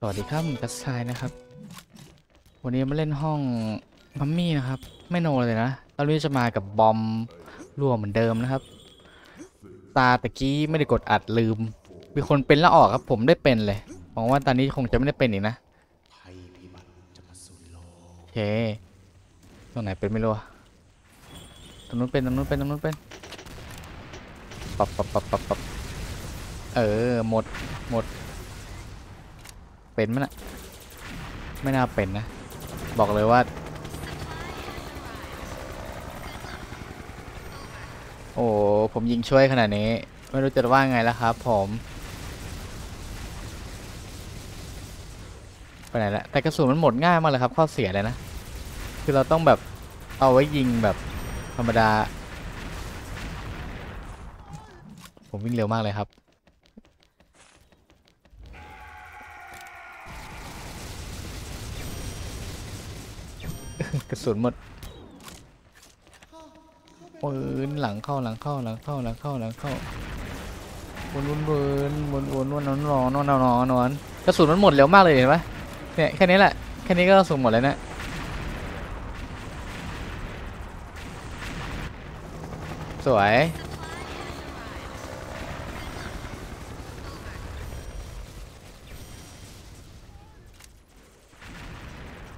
สวัสดีครับผมกัสไซนะครับ วันนี้มาเล่นห้องมัมมี่นะครับ ไม่โนเลยนะตอนนี้จะมากับบอมรั่วเหมือนเดิมนะครับ ตาตะกี้ไม่ได้กดอัดลืม มีคนเป็นแล้วออกครับผมได้เป็นเลยหวังว่าตอนนี้คงจะไม่ได้เป็นอีกนะโอเค ตรงไหนเป็นไม่รู้ตรงนู้นเป็นตรงนู้นเป็นตรงนู้นเป็นปับปับปับปับปับเออหมดหมด เป็นมั้ยนะไม่น่าเป็นนะ บอกเลยว่า โอ้ผมยิงช่วยขนาดนี้ ไม่รู้จะว่าไงแล้วครับผมไปไหนละแต่กระสุนมันหมดง่ายมากเลยครับ ข้อเสียเลยนะ คือเราต้องแบบเอาไว้ยิงแบบธรรมดา ผมวิ่งเร็วมากเลยครับ กระสุนหมดปืนหลังเข้าหลังเข้าหลังเข้าหลังเข้าหลังเข้าวนวนวนวนวนวนนนอนนอนนอนนอนนอนกระสุนมันหมดเร็วมากเลยเห็นไหมเนี่ยแค่นี้แหละแค่นี้ก็กระสุนหมดแล้วนะสวย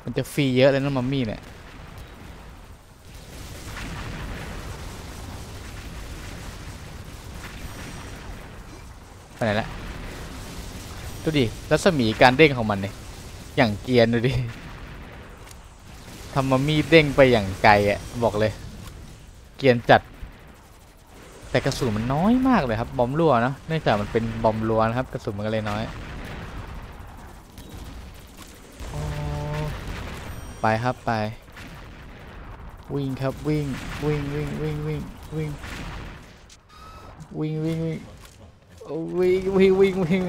มันจะฟรีเยอะเลยนะมัมมี่เนี่ย ไปไหนละดูดิรัศมีการเด้งของมันเนี่ยอย่างเกียนดูดิทำมามีดเด้งไปอย่างไกลอะบอกเลย เกียนจัด แต่กระสุนมันน้อยมากเลยครับบอมรั่วนะเนื่องจากมันเป็นบอมรั่วนะครับกระสุนมันก็เลยน้อยอไปครับไป วิ่งครับวิ่งวิ่งวิ่งวิ่งวิ่งวิ่งวิ่งวิ่งวิ่ง วิ่งวิ่งวิ่งวิ่ง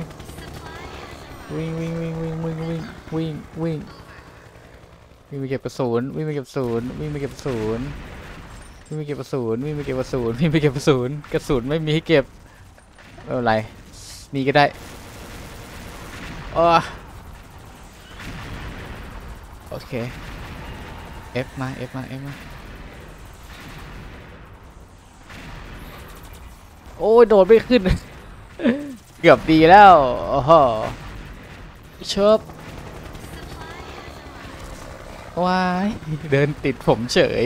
วิ่งวิ่งวิ่งวิ่งวิ่งวิ่งวิ่งวิ่งวิ่งไปเก็บกระสุนวิ่งไปเก็บกระสุนวิ่งไปเก็บกระสุนวิ่งไปเก็บกระสุนวิ่งไปเก็บกระสุนวิ่งไปเก็บกระสุนกระสุนไม่มีให้เก็บไม่เป็นไรมีก็ได้อ้อโอเค F มา F มา F มาโอ้ยโดดไม่ขึ้น เกือบดีแล้วโอ้โหเชิบว้ายเดินติดผมเฉย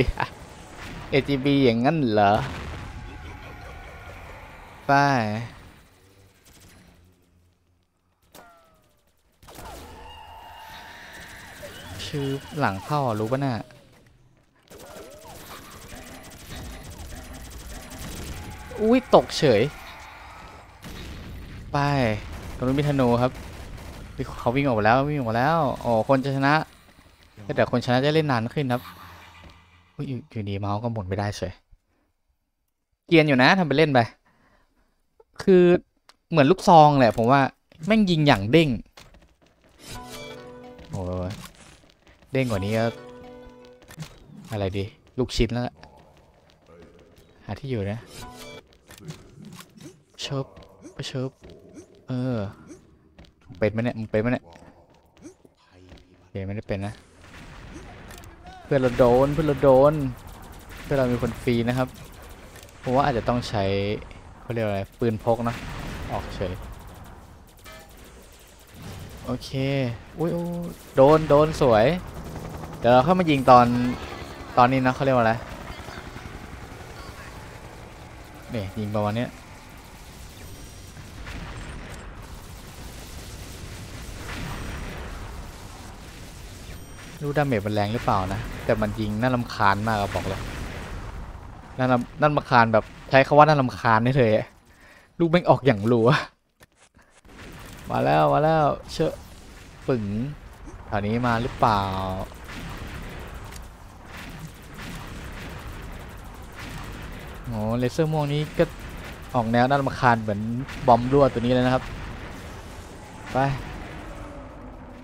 AGB อย่างนั้นเหรอไปชื่อหลังเข้ารู้ปะน่ะอุ้ยตกเฉย ไปตรงนู้นมีธนูครับเขาวิ่งออกมาแล้ววิ่งออกมาแล้วโอ้คนจะชนะแต่คนชนะจะเล่นนานขึ้นครับอยอยู่ดีเมาส์ก็หมุนไม่ได้เฉยเกียนอยู่นะทำไปเล่นไป คือเหมือนลูกซองแหละผมว่าแม่งยิงอย่างเด้งโอ้ยเด้งกว่านี้ก็อะไรดี ลูกชิ้นแล้วหาที่อยู่นะเชิบไปเชิบ เออเป็นไหมเนี่ยมึงเป็นไหมเนี่ยภัยพิบัติเดี๋ยวไม่ได้เป็นนะ เพื่อนเราโดนเพื่อนเราโดน เพื่อนเรามีคนฟรีนะครับผมว่าอาจจะต้องใช้เขาเรียกอะไรปืนพกนะออกเฉยโอเคอุ้ยอุ๊ยโดนโดนสวย เดี๋ยวเราเข้ามายิงตอนตอนนี้นะเขาเรียกว่าอะไรเนี่ยยิงประมาณเนี้ รู้ดาเมจมันแรงหรือเปล่านะ แต่มันยิงน่ารำคาญมากอะบอกเลยน่ารำน่ารำคาญแบบใช้คาว่าน่ารำคาญได้เลยลูกแม่งออกอย่างรัวมาแล้วมาแล้วเชอะปึ๋งแถวนี้มาหรือเปล่าโอ้เลเซอร์ม่วงนี้ก็ออกแนวน่ารำคาญเหมือนบอมรั่วตัวนี้เลยนะครับ ไป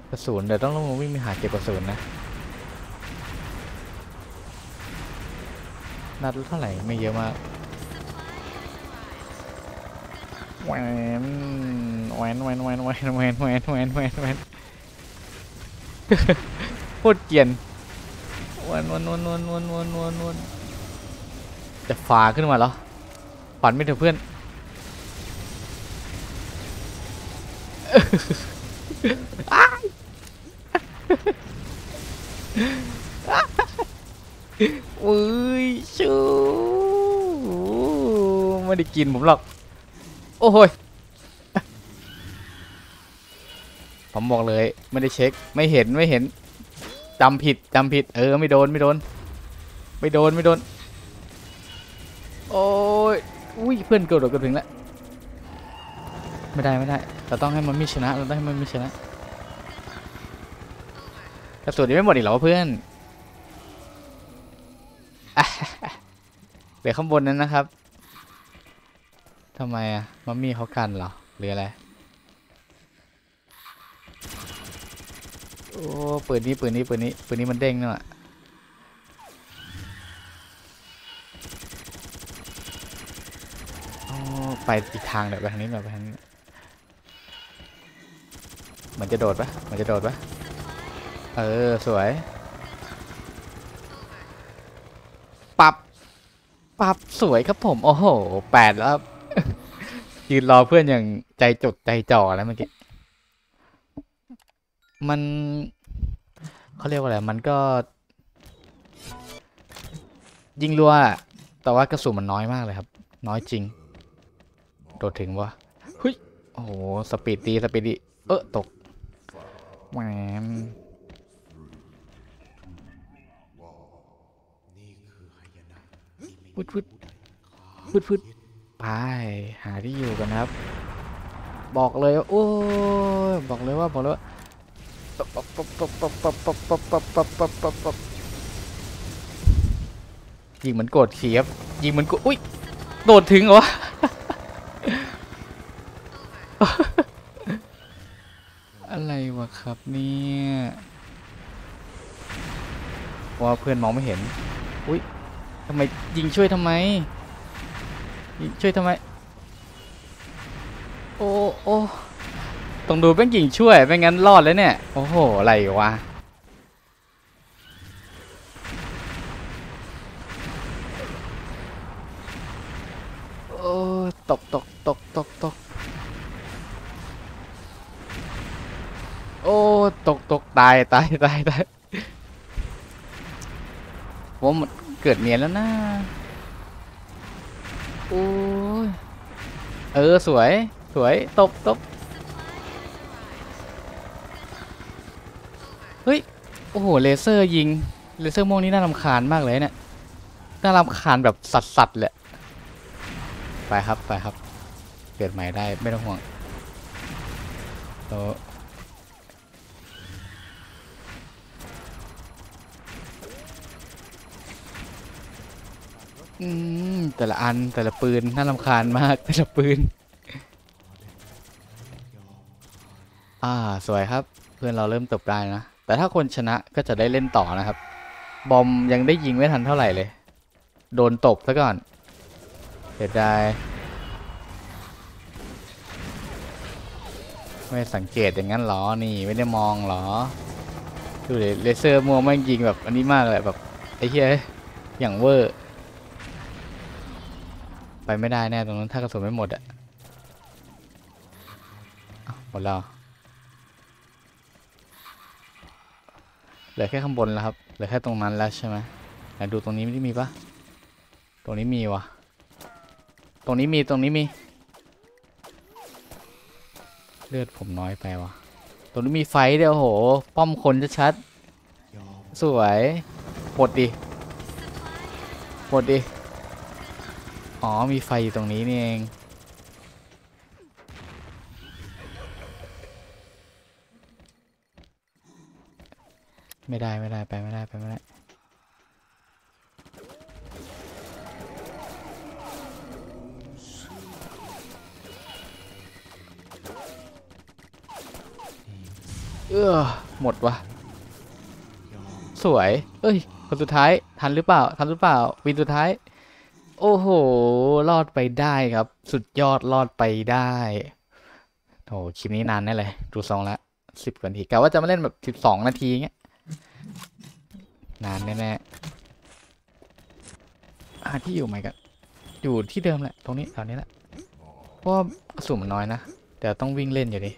กระสุนเดี๋ยวต้องลงมาวิ่งไปหาเก็บกระสุนนะนัดเท่าไหร่ไม่เยอะมากแหวนแหวนแหวนแหวนแหวนแหวนแหวนแหวนแหวนแหวนโคตรเกียนวนวนวนวนวนวนวนวนจะฝาขึ้นมาเหรอฝันไม่เถอะเพื่อนอุ้ อุ้ยชูไม่ได้กินผมหรอก โอ้ยผมบอกเลย ไม่ได้เช็ค ไม่เห็นไม่เห็นจำผิดจำผิด เออ ไม่โดนไม่โดน ไม่โดนไม่โดน โอ้ยอุ้ยเพื่อนเกระโดดกระถึงแล้ว ไม่ได้ไม่ได้ เราต้องให้มันม่ชนะ เราต้องให้มันม่ชนะ กระสุนยังไม่หมดอีกเหรอวะเพื่อนเหลือข้างบนนั้นนะครับทำไมอะมัมมี่เขากันเหรอหรืออะไรโอ้ปืนนี้ปืนนี้ปืนนี้ปืนนี้มันเด้งเนอะโอ้ไปอีกทางเดี๋ยวไปทางนี้หน่อยไปทางนี้เหมือนจะโดดปะเหมือนจะโดดปะ เออ สวย ปรับ ปรับสวยครับผม โอ้โห แปดแล้ว ยืนรอเพื่อนอย่างใจจดใจจ่อแล้วเมื่อกี้ มันเขาเรียกว่าอะไร มันก็ ยิงรัว แต่ว่ากระสุนมันน้อยมากเลยครับ น้อยจริง โดดถึงวะเฮ้ย โอ้โห สปีดดี สปีดดี เออตกแหม ฟึดฟึดฟึดฟึดไปหาที่อยู่กันครับ บอกเลยว่าโอ้บอกเลยว่าบอกเลยว่ายิงเหมือนโกรธเขียบยิงเหมือนกูอุ้ยโดดถึงเหรออะไรวะครับเนี่ยว่าเพื่อนมองไม่เห็น อุ้ย ทำไมยิงช่วยทำไมยิงช่วยทำไม โอ้โอ้ต้องดูแม่งยิงช่วยไม่งั้นรอดแล้วเนี่ย โอ้โห อะไรวะโอ้ตกตกตกตกตกโอ้ ตกตกตายตายตายตาย ผมนเกิดเนียนแล้วนะโอ้ยเออสวยสวยตบตบเฮ้ยโอ้โหเลเซอร์ยิงเลเซอร์ม่วงนี่น่ารำคาญมากเลยเนี่ยน่ารำคาญแบบสัสๆเลยไปครับไปครับเปลี่ยนใหม่ได้ไม่ต้องห่วงโอ้ อืมแต่ละอันแต่ละปืนน่ารำคาญมากแต่ละปืน อ่าสวยครับ เพื่อนเราเริ่มตบได้นะ แต่ถ้าคนชนะก็จะได้เล่นต่อนะครับ บอมยังได้ยิงไม่ทันเท่าไหร่เลย โดนตบซะก่อนเสียดายไม่สังเกตอย่างนั้นเหรอ นี่ไม่ได้มองเหรอ ดูเลยเลเซอร์มัวแม่งยิงแบบอันนี้มากเลยแบบไอ้เหี้ยอย่างเวอร์ ไปไม่ได้แน่ตรงนั้นถ้ากระสุนไม่หมดอะหมดแล้วเหลือแค่ข้างบนแล้วครับเหลือแค่ตรงนั้นแล้วใช่ไหมไหนดูตรงนี้ไม่ได้มีปะตรงนี้มีวะตรงนี้มีตรงนี้มี เลือดผมน้อยไปวะตรงนี้มีไฟเดียวโห ป้อมคนจะชัดสวยหมดดิหมดดิ อ๋อ มีไฟอยู่ตรงนี้นี่เอง ไม่ได้ไม่ได้ไปไม่ได้ไปไม่ได้เออหมดวะสวย เอ้ย คนสุดท้าย ทันหรือเปล่า ทันหรือเปล่า วินสุดท้าย โอ้โห รอดไปได้ครับ สุดยอดรอดไปได้โอ้คลิปนี้นานแน่เลย ดูทรงละสิบกว่านาทีกะว่าจะมาเล่นแบบสิบสองนาทีเงี้ย นานแน่ๆหาที่อยู่ใหมกันอยู่ที่เดิมแหละ ตรงนี้แถวนี้แหละ เพราะกระสุนมันน้อยนะ เดี๋ยวต้องวิ่งเล่นอยู่ดิ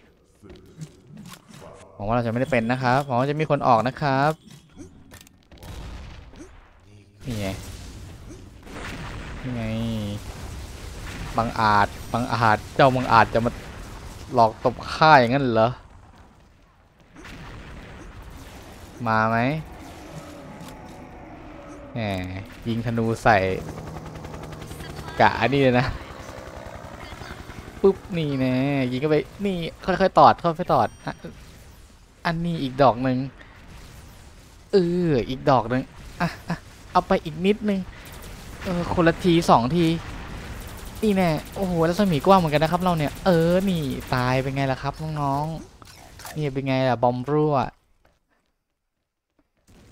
หวังว่าเราจะไม่ได้เป็นนะครับหวังว่าจะมีคนออกนะครับ นี่ไง ไงบังอาจบังอาจเจ้าบังอาจจะมาหลอกตบข้าอย่างนั้นเหรอ มาไหมแหมยิงธนูใส่กะนี่เลยนะปุ๊บนี่แน่ยิงเข้าไปนี่ค่อยๆตอดค่อยๆตอดอันนี้อีกดอกหนึ่งเอออีกดอกหนึ่งอะอะเอาไปอีกนิดนึง เออคนละทีสองทีนี่แน่โอ้โหแล้วสมีกว้างเหมือนกันนะครับเราเนี่ยเออนี่ตายเป็นไงล่ะครับน้องๆนี่เป็นไงล่ะบอมรั่ว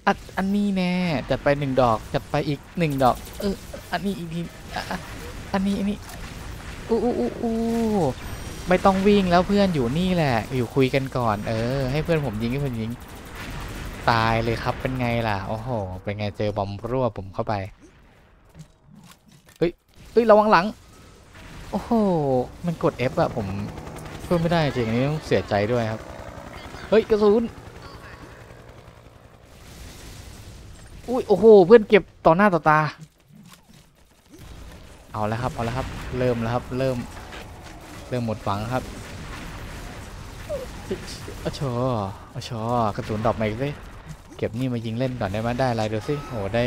อันอันนี้แน่จัดไปหนึ่งดอกจัดไปอีกหนึ่งดอก เอออันนี้อีกทีอันนี้อันนี้อู้อู้อู้อู้ไม่ต้องวิ่งแล้วเพื่อนอยู่นี่แหละ อยู่คุยกันก่อน เออ ให้เพื่อนผมยิงให้เพื่อนยิง ตายเลยครับเป็นไงล่ะโอ้โหเป็นไงเจอบอมรั่วผมเข้าไป เฮ้ยระวังหลัง โอ้โห มันกด F อะผมเพิ่มไม่ได้จริงอันนี้ต้องเสียใจด้วยครับ เฮ้ยกระสุนอุ้ยโอ้โห เพื่อนเก็บต่อหน้าต่อตา เอาแล้วครับเอาแล้วครับ เริ่มแล้วครับ เริ่ม เริ่มหมดหวังครับอะชออะชอกระสุนดรอปมาอีกสิเก็บนี่มายิงเล่นก่อนได้ไหมได้อะไรดูสิโอ้ได้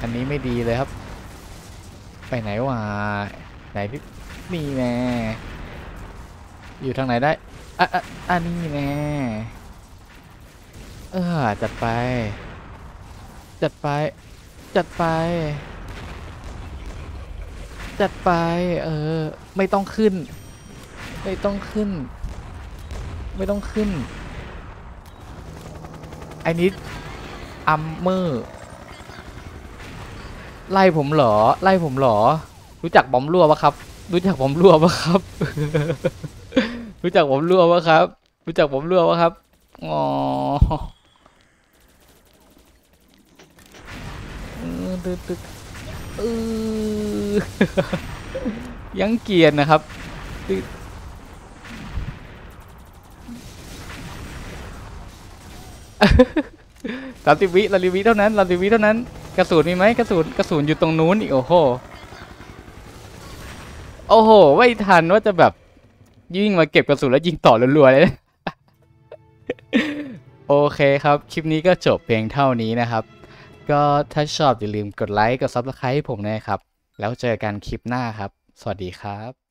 อันนี้ไม่ดีเลยครับ ไปไหนวะไหนที่นี่แน่อยู่ทางไหนได้อะอะอันนี้แน่เออจัดไป จัดไป จัดไป จัดไป เออ ไม่ต้องขึ้น ไม่ต้องขึ้น ไม่ต้องขึ้นไอ้นิดอัมเมอร์ ไล่ผมเหรอ ไล่ผมเหรอ รู้จักบอมรั่วปะครับ รู้จักบอมรั่วปะครับ รู้จักบอมรั่วปะครับ รู้จักบอมรั่วปะครับ อ๋อตึกตึกเออยังเกียนนะครับตึกสามสิบวิสามสิวิเท่านั้นสามสิวิเท่านั้น กระสุนมีไหมกระสุนกระสุนอยู่ตรงนู้นอีกโอ้โห โอ้โหไม่ทันว่าจะแบบวิ่งมาเก็บกระสุนแล้วยิงต่อรัวๆเลย โอเคครับ คลิปนี้ก็จบเพียงเท่านี้นะครับ ก็ถ้าชอบอย่าลืมกดไลค์กด subscribe ให้ผมนะครับ แล้วเจอกันคลิปหน้าครับ สวัสดีครับ